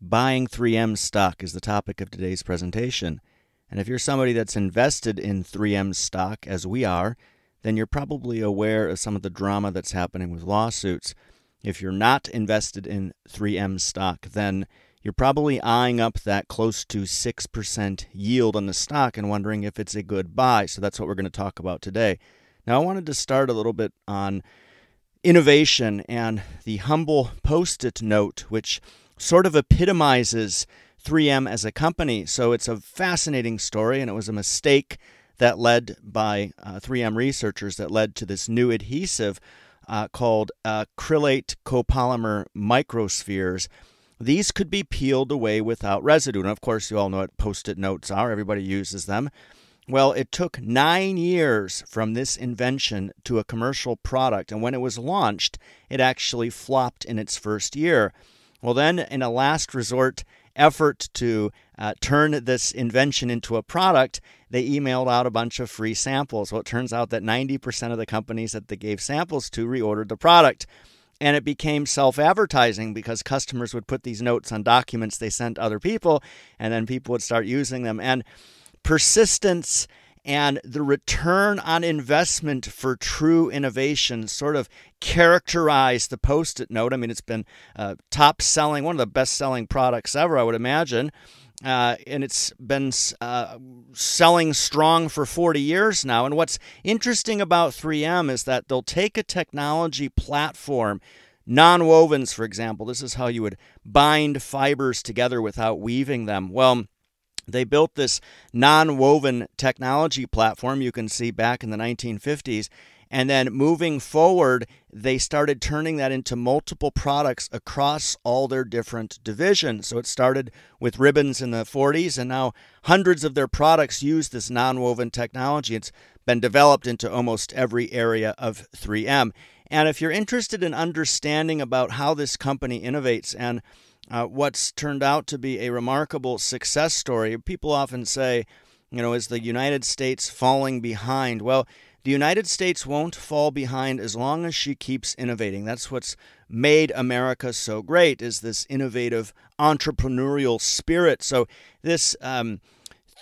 Buying 3M stock is the topic of today's presentation. And if you're somebody that's invested in 3M stock, as we are, then you're probably aware of some of the drama that's happening with lawsuits. If you're not invested in 3M stock, then you're probably eyeing up that close to 6% yield on the stock and wondering if it's a good buy. So that's what we're going to talk about today. Now, I wanted to start a little bit on innovation and the humble post it note, which sort of epitomizes 3M as a company. So it's a fascinating story, and it was a mistake that led by uh, 3M researchers that led to this new adhesive uh, called uh, acrylate copolymer microspheres. These could be peeled away without residue. And of course, you all know what post it notes are, everybody uses them. Well, it took nine years from this invention to a commercial product. And when it was launched, it actually flopped in its first year. Well, then, in a last resort effort to uh, turn this invention into a product, they emailed out a bunch of free samples. Well, it turns out that 90% of the companies that they gave samples to reordered the product. And it became self advertising because customers would put these notes on documents they sent other people, and then people would start using them. And persistence and the return on investment for true innovation sort of characterized the post it note. I mean, it's been uh, top selling, one of the best selling products ever, I would imagine. Uh, and it's been uh, selling strong for 40 years now. And what's interesting about 3M is that they'll take a technology platform, non wovens, for example. This is how you would bind fibers together without weaving them. Well, they built this non woven technology platform you can see back in the 1950s. And then moving forward, they started turning that into multiple products across all their different divisions. So it started with ribbons in the 40s, and now hundreds of their products use this non woven technology. It's been developed into almost every area of 3M. And if you're interested in understanding about how this company innovates and uh, what's turned out to be a remarkable success story. People often say, you know, is the United States falling behind? Well, the United States won't fall behind as long as she keeps innovating. That's what's made America so great is this innovative entrepreneurial spirit. So this um,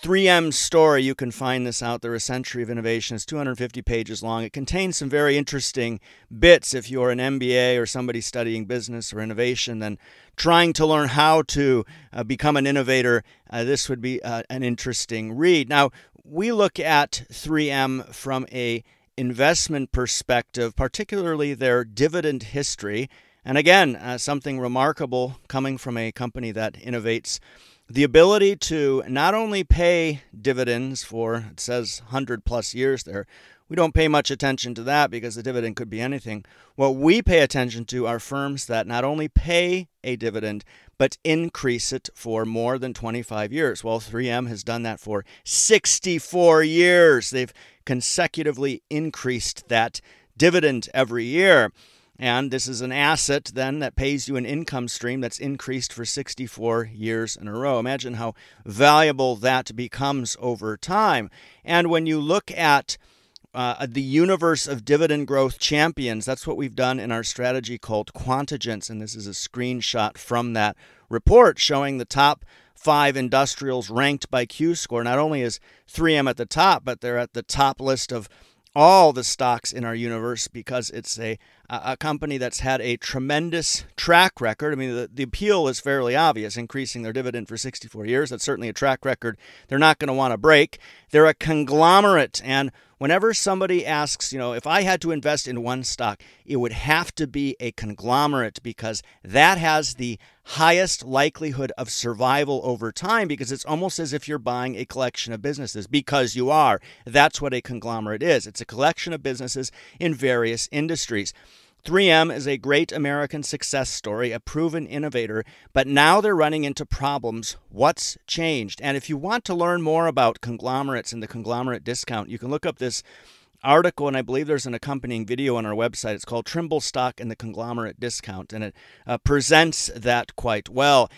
3M story, you can find this out there, A Century of Innovation. It's 250 pages long. It contains some very interesting bits if you're an MBA or somebody studying business or innovation, then trying to learn how to uh, become an innovator, uh, this would be uh, an interesting read. Now, we look at 3M from a investment perspective, particularly their dividend history. And again, uh, something remarkable coming from a company that innovates the ability to not only pay dividends for, it says 100 plus years there, we don't pay much attention to that because the dividend could be anything. What we pay attention to are firms that not only pay a dividend, but increase it for more than 25 years. Well, 3M has done that for 64 years. They've consecutively increased that dividend every year. And this is an asset then that pays you an income stream that's increased for 64 years in a row. Imagine how valuable that becomes over time. And when you look at uh, the universe of dividend growth champions, that's what we've done in our strategy called Quantigence. And this is a screenshot from that report showing the top five industrials ranked by Q score. Not only is 3M at the top, but they're at the top list of all the stocks in our universe because it's a a company that's had a tremendous track record. I mean, the, the appeal is fairly obvious, increasing their dividend for 64 years. That's certainly a track record they're not going to want to break. They're a conglomerate, and whenever somebody asks, you know, if I had to invest in one stock, it would have to be a conglomerate because that has the highest likelihood of survival over time because it's almost as if you're buying a collection of businesses because you are. That's what a conglomerate is. It's a collection of businesses in various industries. 3M is a great American success story, a proven innovator, but now they're running into problems. What's changed? And if you want to learn more about conglomerates and the conglomerate discount, you can look up this article, and I believe there's an accompanying video on our website. It's called Trimble Stock and the Conglomerate Discount, and it uh, presents that quite well.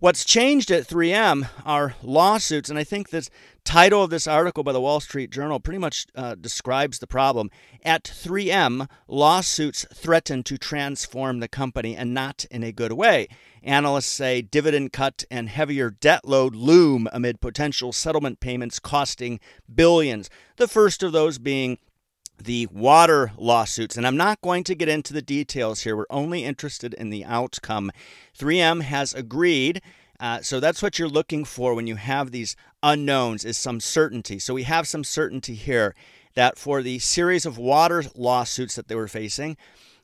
What's changed at 3M are lawsuits, and I think this title of this article by the Wall Street Journal pretty much uh, describes the problem. At 3M, lawsuits threaten to transform the company and not in a good way. Analysts say dividend cut and heavier debt load loom amid potential settlement payments costing billions. The first of those being the water lawsuits. And I'm not going to get into the details here. We're only interested in the outcome. 3M has agreed. Uh, so that's what you're looking for when you have these unknowns is some certainty. So we have some certainty here that for the series of water lawsuits that they were facing,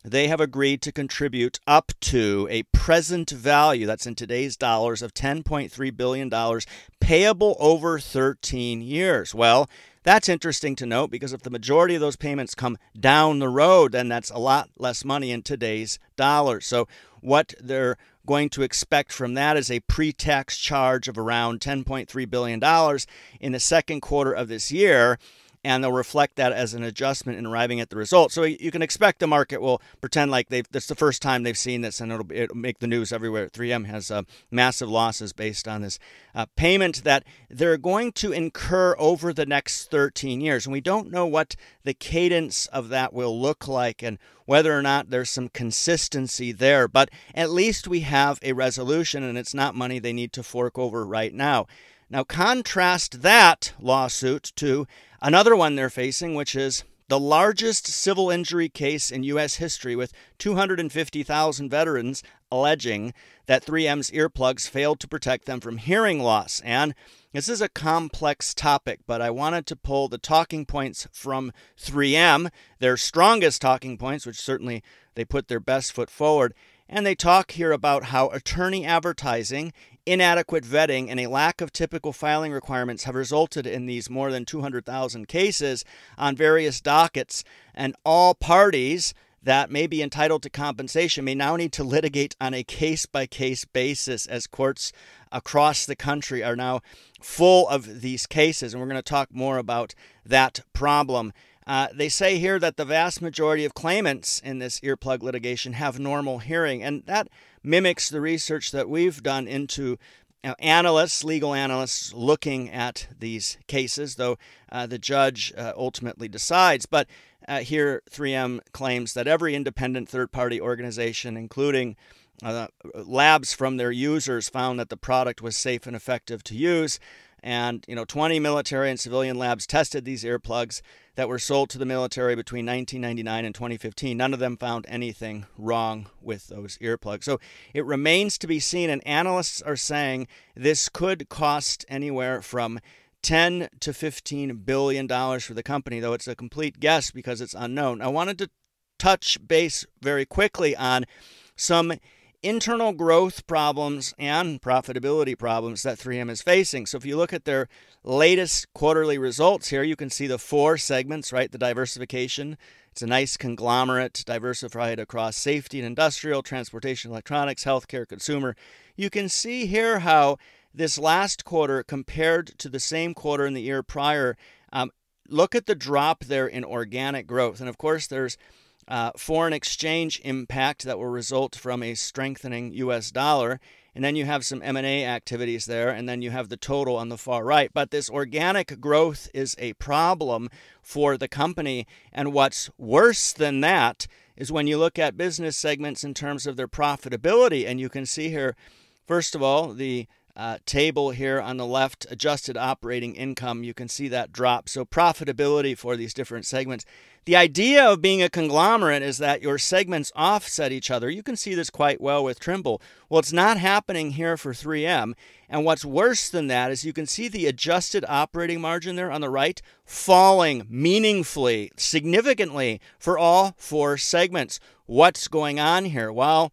they have agreed to contribute up to a present value, that's in today's dollars, of $10.3 billion, payable over 13 years. Well, that's interesting to note because if the majority of those payments come down the road, then that's a lot less money in today's dollars. So, what they're going to expect from that is a pre tax charge of around $10.3 billion in the second quarter of this year and they'll reflect that as an adjustment in arriving at the result. So you can expect the market will pretend like they've that's the first time they've seen this, and it'll, it'll make the news everywhere. 3M has uh, massive losses based on this uh, payment that they're going to incur over the next 13 years, and we don't know what the cadence of that will look like and whether or not there's some consistency there. But at least we have a resolution, and it's not money they need to fork over right now. Now, contrast that lawsuit to another one they're facing, which is the largest civil injury case in U.S. history, with 250,000 veterans alleging that 3M's earplugs failed to protect them from hearing loss. And this is a complex topic, but I wanted to pull the talking points from 3M, their strongest talking points, which certainly they put their best foot forward. And they talk here about how attorney advertising inadequate vetting and a lack of typical filing requirements have resulted in these more than 200,000 cases on various dockets, and all parties that may be entitled to compensation may now need to litigate on a case by case basis as courts across the country are now full of these cases. And we're going to talk more about that problem. Uh, they say here that the vast majority of claimants in this earplug litigation have normal hearing, and that mimics the research that we've done into analysts, legal analysts, looking at these cases, though uh, the judge uh, ultimately decides. But uh, here, 3M claims that every independent third party organization, including uh, labs from their users, found that the product was safe and effective to use. And, you know, 20 military and civilian labs tested these earplugs that were sold to the military between 1999 and 2015. None of them found anything wrong with those earplugs. So it remains to be seen, and analysts are saying this could cost anywhere from 10 to 15 billion dollars for the company, though it's a complete guess because it's unknown. I wanted to touch base very quickly on some internal growth problems and profitability problems that 3M is facing. So if you look at their latest quarterly results here, you can see the four segments, right? The diversification. It's a nice conglomerate diversified across safety and industrial, transportation, electronics, healthcare, consumer. You can see here how this last quarter compared to the same quarter in the year prior, um, look at the drop there in organic growth. And of course, there's uh, foreign exchange impact that will result from a strengthening U.S. dollar. And then you have some M&A activities there, and then you have the total on the far right. But this organic growth is a problem for the company. And what's worse than that is when you look at business segments in terms of their profitability. And you can see here, first of all, the uh, table here on the left, adjusted operating income, you can see that drop. So profitability for these different segments. The idea of being a conglomerate is that your segments offset each other. You can see this quite well with Trimble. Well, it's not happening here for 3M. And what's worse than that is you can see the adjusted operating margin there on the right falling meaningfully, significantly for all four segments. What's going on here? Well,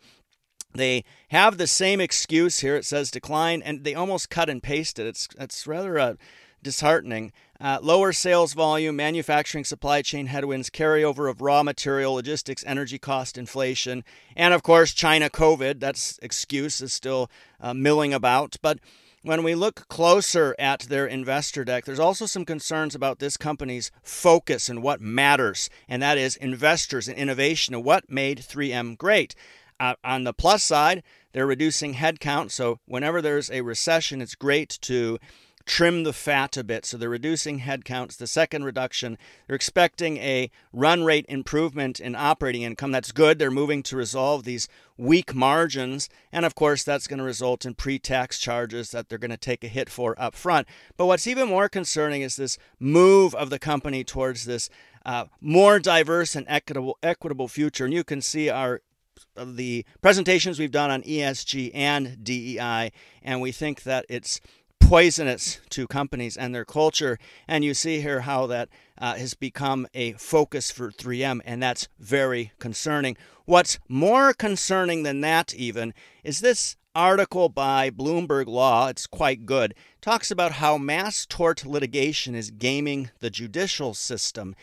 they have the same excuse here. It says decline, and they almost cut and paste it. It's it's rather uh, disheartening. Uh, lower sales volume, manufacturing supply chain headwinds, carryover of raw material, logistics, energy cost inflation, and of course China COVID. That's excuse is still uh, milling about, but. When we look closer at their investor deck, there's also some concerns about this company's focus and what matters, and that is investors and innovation and what made 3M great. Uh, on the plus side, They're reducing headcount. So, whenever there's a recession, it's great to trim the fat a bit. So they're reducing headcounts. The second reduction, they're expecting a run rate improvement in operating income. That's good. They're moving to resolve these weak margins. And of course, that's going to result in pre tax charges that they're going to take a hit for up front. But what's even more concerning is this move of the company towards this uh, more diverse and equitable, equitable future. And you can see our the presentations we've done on ESG and DEI, and we think that it's poisonous to companies and their culture. And you see here how that uh, has become a focus for 3M, and that's very concerning. What's more concerning than that, even, is this article by Bloomberg Law. It's quite good. Talks about how mass tort litigation is gaming the judicial system.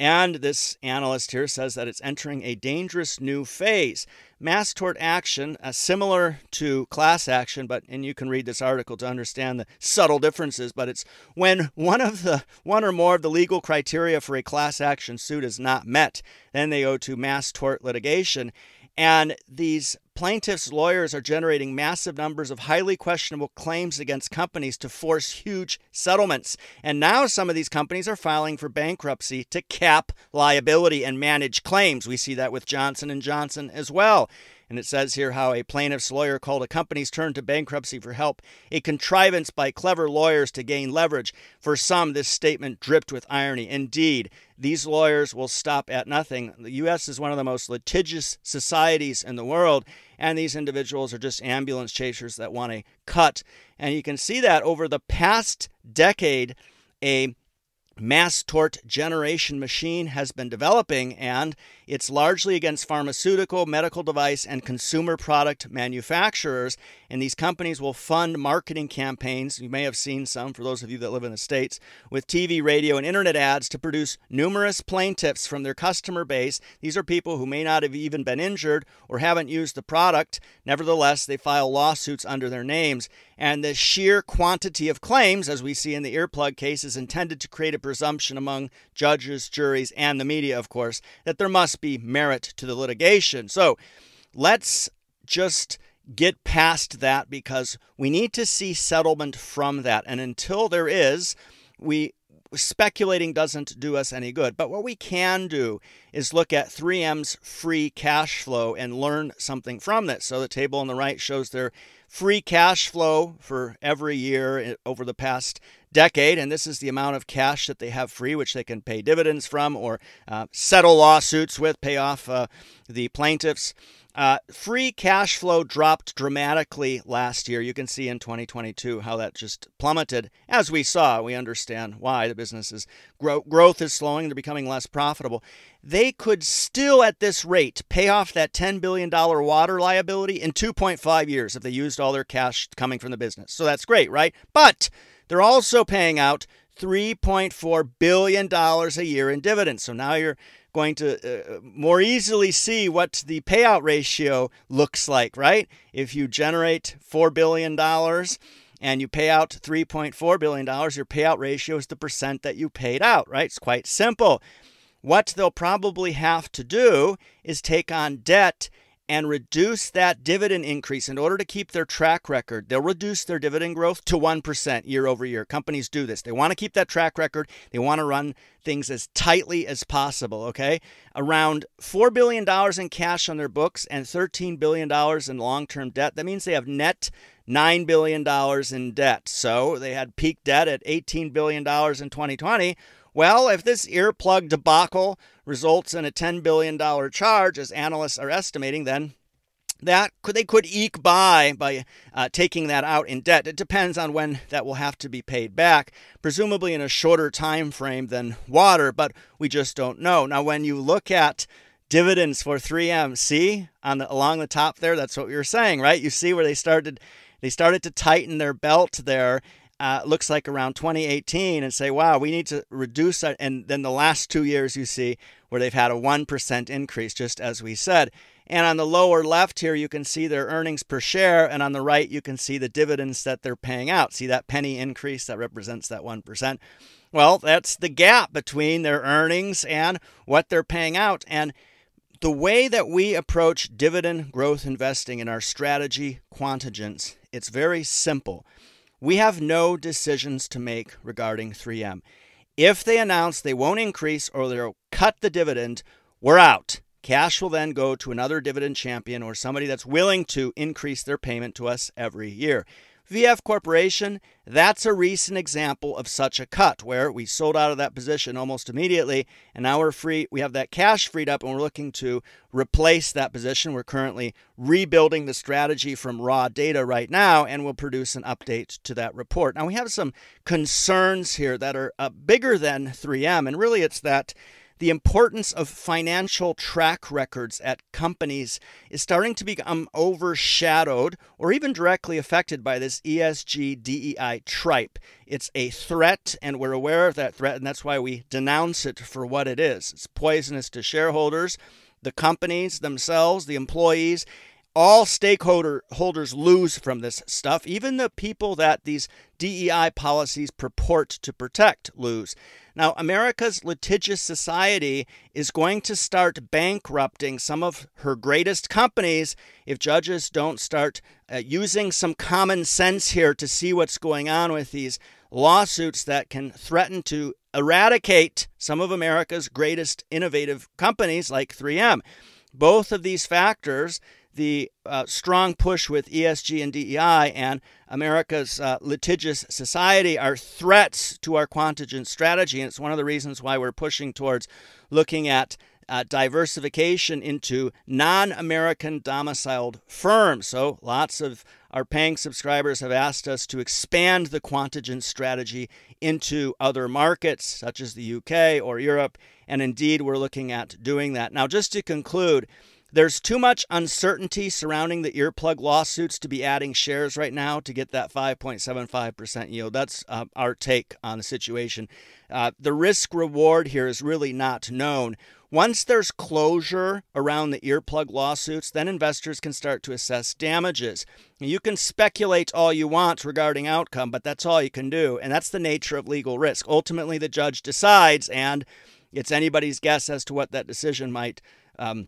And this analyst here says that it's entering a dangerous new phase. Mass tort action, uh, similar to class action, but and you can read this article to understand the subtle differences. But it's when one of the one or more of the legal criteria for a class action suit is not met, then they go to mass tort litigation. And these plaintiffs' lawyers are generating massive numbers of highly questionable claims against companies to force huge settlements. And now some of these companies are filing for bankruptcy to cap liability and manage claims. We see that with Johnson and Johnson as well. And it says here how a plaintiff's lawyer called a company's turn to bankruptcy for help, a contrivance by clever lawyers to gain leverage. For some, this statement dripped with irony. Indeed, these lawyers will stop at nothing. The U.S. is one of the most litigious societies in the world, and these individuals are just ambulance chasers that want a cut. And you can see that over the past decade, a mass tort generation machine has been developing, and it's largely against pharmaceutical, medical device, and consumer product manufacturers. And these companies will fund marketing campaigns. You may have seen some for those of you that live in the States with TV, radio, and internet ads to produce numerous plaintiffs from their customer base. These are people who may not have even been injured or haven't used the product. Nevertheless, they file lawsuits under their names. And the sheer quantity of claims, as we see in the earplug case, is intended to create a presumption among judges, juries, and the media, of course, that there must be merit to the litigation. So let's just get past that because we need to see settlement from that. And until there is, we speculating doesn't do us any good. But what we can do is look at 3M's free cash flow and learn something from this. So the table on the right shows their free cash flow for every year eh, over the past decade, and this is the amount of cash that they have free, which they can pay dividends from or uh, settle lawsuits with, pay off uh, the plaintiffs. Uh, free cash flow dropped dramatically last year. You can see in 2022 how that just plummeted. As we saw, we understand why the business grow, growth is slowing. They're becoming less profitable. They could still, at this rate, pay off that $10 billion water liability in 2.5 years if they used all their cash coming from the business. So that's great, right? But they're also paying out $3.4 billion a year in dividends. So now you're going to uh, more easily see what the payout ratio looks like, right? If you generate $4 billion and you pay out $3.4 billion, your payout ratio is the percent that you paid out, right? It's quite simple. What they'll probably have to do is take on debt and reduce that dividend increase in order to keep their track record. They'll reduce their dividend growth to 1% year over year. Companies do this. They want to keep that track record. They want to run things as tightly as possible, okay? Around $4 billion in cash on their books and $13 billion in long term debt. That means they have net $9 billion in debt. So they had peak debt at $18 billion in 2020. Well, if this earplug debacle results in a $10 billion charge, as analysts are estimating, then that could they could eke by by uh, taking that out in debt. It depends on when that will have to be paid back, presumably in a shorter time frame than water, but we just don't know. Now, when you look at dividends for 3M, see on the, along the top there, that's what we were saying, right? You see where they started they started to tighten their belt there uh, looks like around 2018 and say, wow, we need to reduce that. And then the last two years you see where they've had a 1% increase, just as we said. And on the lower left here, you can see their earnings per share. And on the right, you can see the dividends that they're paying out. See that penny increase that represents that 1%. Well, that's the gap between their earnings and what they're paying out. And the way that we approach dividend growth investing in our strategy, Quantigence, it's very simple. We have no decisions to make regarding 3M. If they announce they won't increase or they'll cut the dividend, we're out. Cash will then go to another dividend champion or somebody that's willing to increase their payment to us every year. VF Corporation, that's a recent example of such a cut where we sold out of that position almost immediately and now we're free. We have that cash freed up and we're looking to replace that position. We're currently rebuilding the strategy from raw data right now and we'll produce an update to that report. Now we have some concerns here that are uh, bigger than 3M and really it's that the importance of financial track records at companies is starting to become overshadowed or even directly affected by this ESG DEI tripe. It's a threat, and we're aware of that threat, and that's why we denounce it for what it is. It's poisonous to shareholders, the companies themselves, the employees, all stakeholder holders lose from this stuff. Even the people that these DEI policies purport to protect lose. Now, America's litigious society is going to start bankrupting some of her greatest companies if judges don't start uh, using some common sense here to see what's going on with these lawsuits that can threaten to eradicate some of America's greatest innovative companies like 3M. Both of these factors the uh, strong push with ESG and DEI and America's uh, litigious society are threats to our Quantigen strategy. And it's one of the reasons why we're pushing towards looking at uh, diversification into non American domiciled firms. So lots of our paying subscribers have asked us to expand the Quantigen strategy into other markets, such as the UK or Europe. And indeed, we're looking at doing that. Now, just to conclude, there's too much uncertainty surrounding the earplug lawsuits to be adding shares right now to get that 5.75% yield. That's uh, our take on the situation. Uh, the risk reward here is really not known. Once there's closure around the earplug lawsuits, then investors can start to assess damages. You can speculate all you want regarding outcome, but that's all you can do. And that's the nature of legal risk. Ultimately, the judge decides, and it's anybody's guess as to what that decision might um,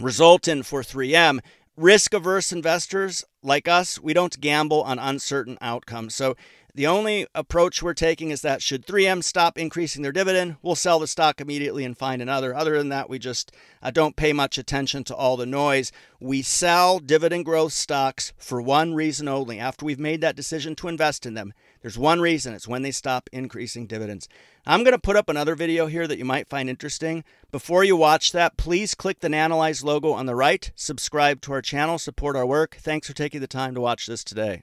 result in for 3M. Risk averse investors like us, we don't gamble on uncertain outcomes. So the only approach we're taking is that should 3M stop increasing their dividend, we'll sell the stock immediately and find another. Other than that, we just uh, don't pay much attention to all the noise. We sell dividend growth stocks for one reason only. After we've made that decision to invest in them, there's one reason it's when they stop increasing dividends. I'm going to put up another video here that you might find interesting. Before you watch that, please click the Nanalyze logo on the right, subscribe to our channel, support our work. Thanks for taking the time to watch this today.